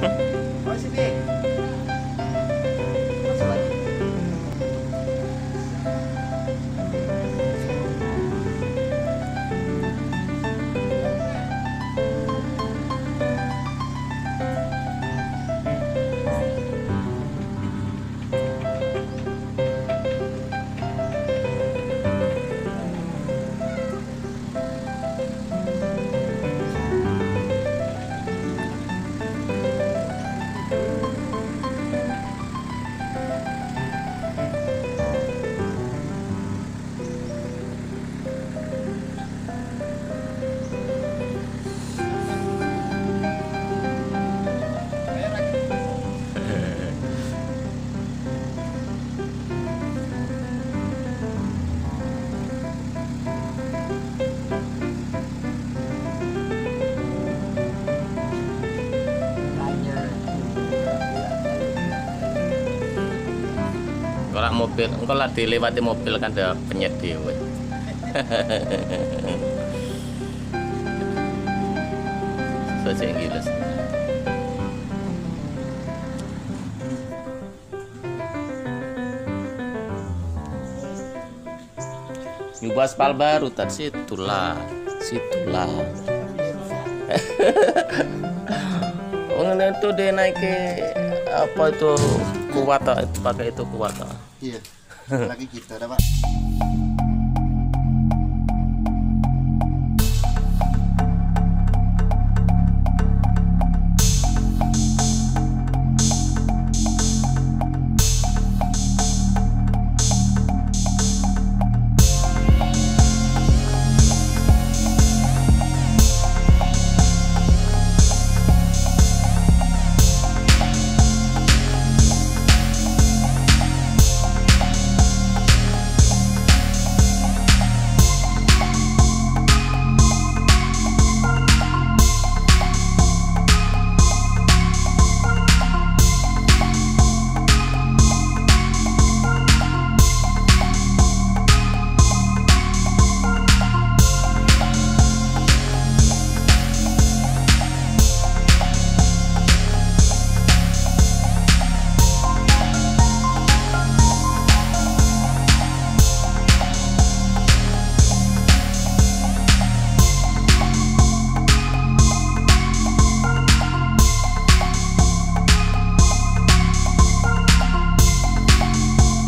呵 呵 Mobil, engkau lah dilewati mobil kan ada penyet dewe. Yang gila. sih. Nyoba aspal baru tak situlah, situlah. Oh, ini tuh dia naik ke apa itu kuwata itu pakai itu kuwata. Iya. Lagi kita dapat.